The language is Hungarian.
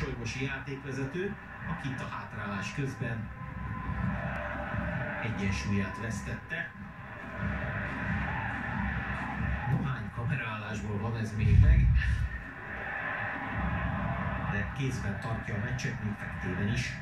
Solymosi játékvezető, aki a hátrálás közben egyensúlyát vesztette. Nohány kameraállásból van ez még meg, de kézben tartja a meccset, még fektében is.